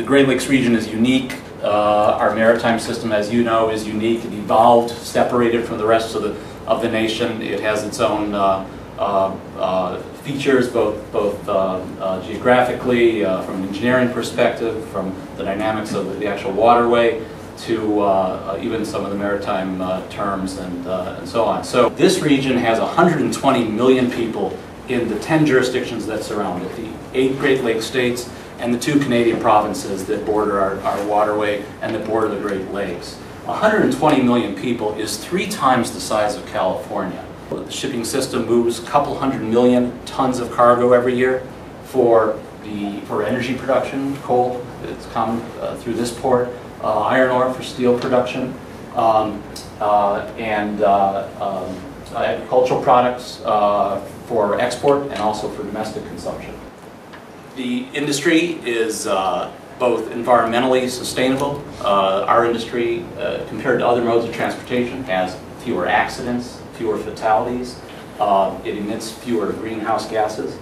the Great Lakes region is unique. Uh, our maritime system, as you know, is unique. It evolved, separated from the rest of the, of the nation. It has its own uh, uh, uh, features, both, both geographically, from an engineering perspective, from the dynamics of the actual waterway, to uh, even some of the maritime uh, terms and, uh, and so on. So this region has 120 million people in the 10 jurisdictions that surround it, the eight Great Lakes states and the two Canadian provinces that border our, our waterway and that border the Great Lakes. 120 million people is three times the size of California. The shipping system moves a couple hundred million tons of cargo every year for the for energy production, coal that's come uh, through this port, uh, iron ore for steel production, um, uh, and uh, um, agricultural products uh, for export and also for domestic consumption. The industry is uh, both environmentally sustainable. Uh, Our industry, uh, compared to other modes of transportation, has fewer accidents, fewer fatalities. Uh, It emits fewer greenhouse gases.